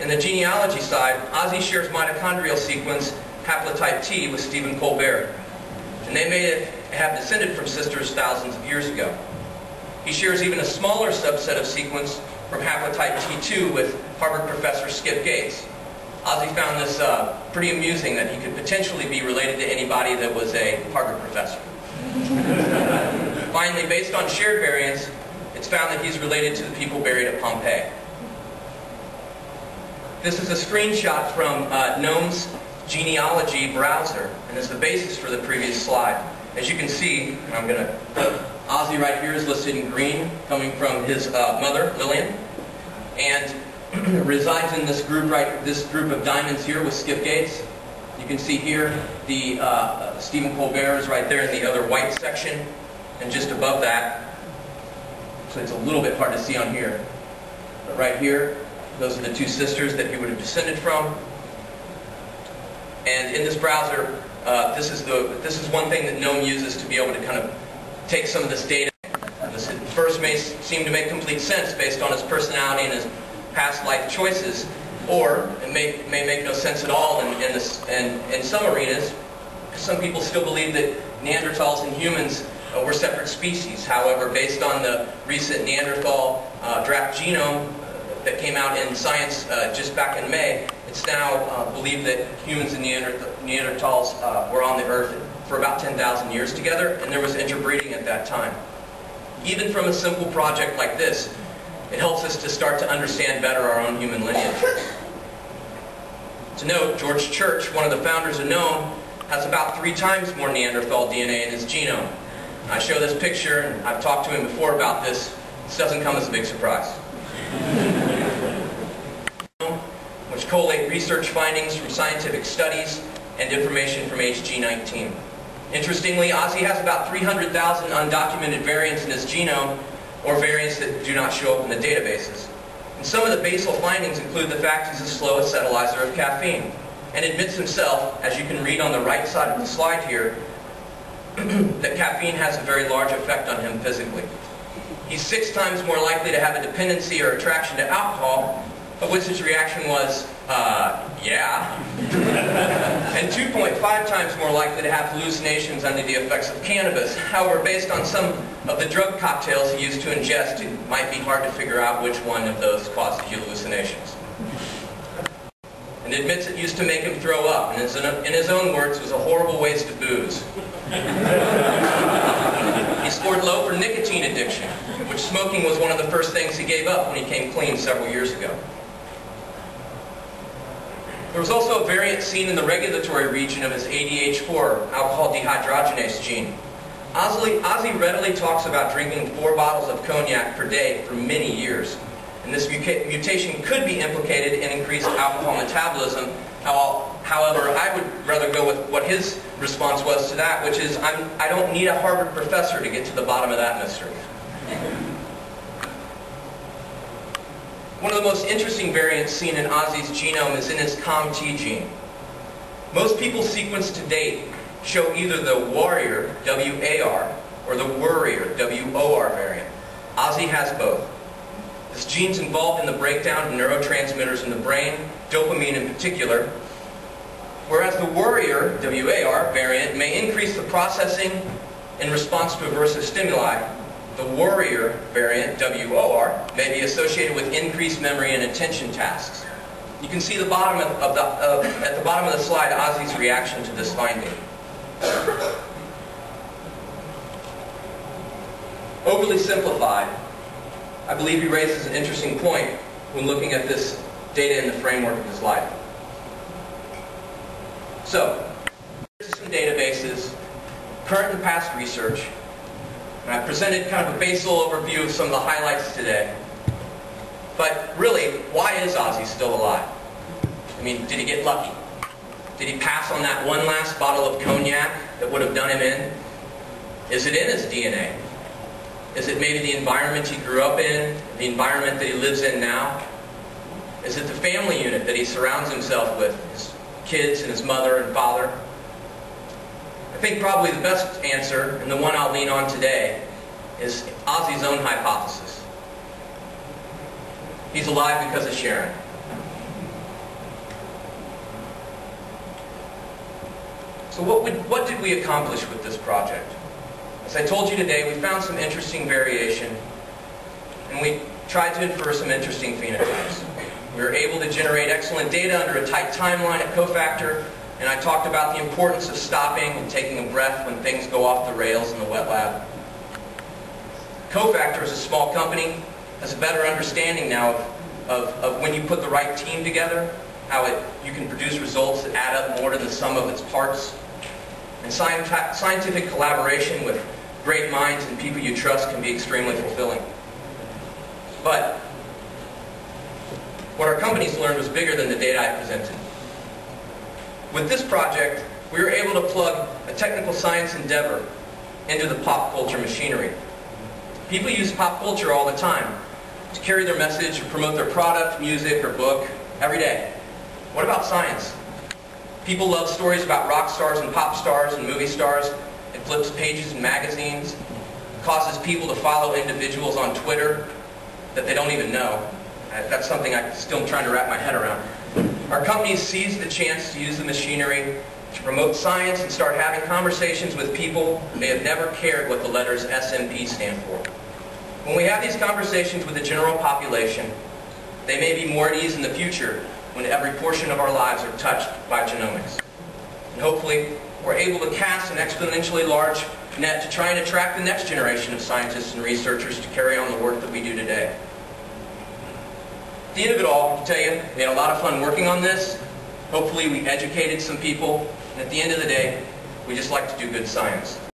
In the genealogy side, Ozzy shares mitochondrial sequence haplotype T with Stephen Colbert, and they may have descended from sisters thousands of years ago. He shares even a smaller subset of sequence from haplotype T2 with Harvard professor Skip Gates. Ozzy found this uh, pretty amusing that he could potentially be related to anybody that was a Harvard professor. Finally, based on shared variants, it's found that he's related to the people buried at Pompeii. This is a screenshot from uh, Knome's genealogy browser, and is the basis for the previous slide. As you can see, and I'm going to Ozzy right here is listed in green, coming from his uh, mother, Lillian, and resides in this group right, this group of diamonds here with Skip Gates. You can see here the uh, Stephen Colbert is right there in the other white section, and just above that, so it's a little bit hard to see on here, but right here, those are the two sisters that he would have descended from. And in this browser, uh, this is the this is one thing that Knome uses to be able to kind of take some of this data. This first may seem to make complete sense based on his personality and his past life choices, or it may, may make no sense at all in, in, this, in, in some arenas. Some people still believe that Neanderthals and humans uh, were separate species. However, based on the recent Neanderthal uh, draft genome that came out in Science uh, just back in May, it's now uh, believed that humans and Neanderthals uh, were on the Earth for about 10,000 years together, and there was interbreeding at that time. Even from a simple project like this, it helps us to start to understand better our own human lineage. To note, George Church, one of the founders of Knome, has about three times more Neanderthal DNA in his genome. I show this picture, and I've talked to him before about this. This doesn't come as a big surprise. Collate research findings from scientific studies and information from HG19. Interestingly, Ozzy has about 300,000 undocumented variants in his genome, or variants that do not show up in the databases. And some of the basal findings include the fact he's a slow acetylizer of caffeine, and admits himself, as you can read on the right side of the slide here, that caffeine has a very large effect on him physically. He's six times more likely to have a dependency or attraction to alcohol of which his reaction was, uh, yeah. and 2.5 times more likely to have hallucinations under the effects of cannabis. However, based on some of the drug cocktails he used to ingest, it might be hard to figure out which one of those caused the hallucinations. And admits it used to make him throw up, and in his own words, was a horrible waste of booze. he scored low for nicotine addiction, which smoking was one of the first things he gave up when he came clean several years ago. There was also a variant seen in the regulatory region of his ADH4, alcohol dehydrogenase gene. Ozzy, Ozzy readily talks about drinking four bottles of cognac per day for many years. And this mutation could be implicated in increased alcohol metabolism. However, I would rather go with what his response was to that, which is, I'm, I don't need a Harvard professor to get to the bottom of that mystery. One of the most interesting variants seen in Ozzy's genome is in his COMT gene. Most people sequenced to date show either the warrior, W-A-R, or the worrier, W-O-R variant. Ozzy has both. This gene is involved in the breakdown of neurotransmitters in the brain, dopamine in particular, whereas the worrier, W-A-R, variant may increase the processing in response to aversive stimuli, the Worrier variant, WOR, may be associated with increased memory and attention tasks. You can see the bottom of, of the, uh, at the bottom of the slide Ozzy's reaction to this finding. Overly simplified, I believe he raises an interesting point when looking at this data in the framework of his life. So, some databases, current and past research, and I presented kind of a basal overview of some of the highlights today. But really, why is Ozzy still alive? I mean, did he get lucky? Did he pass on that one last bottle of cognac that would have done him in? Is it in his DNA? Is it maybe the environment he grew up in, the environment that he lives in now? Is it the family unit that he surrounds himself with, his kids and his mother and father? I think probably the best answer, and the one I'll lean on today, is Ozzy's own hypothesis. He's alive because of Sharon. So what, would, what did we accomplish with this project? As I told you today, we found some interesting variation, and we tried to infer some interesting phenotypes. We were able to generate excellent data under a tight timeline at cofactor, and I talked about the importance of stopping and taking a breath when things go off the rails in the wet lab. Cofactor is a small company, has a better understanding now of, of, of when you put the right team together, how it, you can produce results that add up more to the sum of its parts. And scientific collaboration with great minds and people you trust can be extremely fulfilling. But what our companies learned was bigger than the data I presented. With this project, we were able to plug a technical science endeavor into the pop culture machinery. People use pop culture all the time to carry their message or promote their product, music, or book every day. What about science? People love stories about rock stars and pop stars and movie stars. It flips pages in magazines, causes people to follow individuals on Twitter that they don't even know. That's something I'm still trying to wrap my head around. Our companies seized the chance to use the machinery to promote science and start having conversations with people they have never cared what the letters SNP stand for. When we have these conversations with the general population, they may be more at ease in the future when every portion of our lives are touched by genomics. And hopefully, we're able to cast an exponentially large net to try and attract the next generation of scientists and researchers to carry on the work that we do today. At the end of it all, I can tell you, we had a lot of fun working on this. Hopefully, we educated some people. And at the end of the day, we just like to do good science.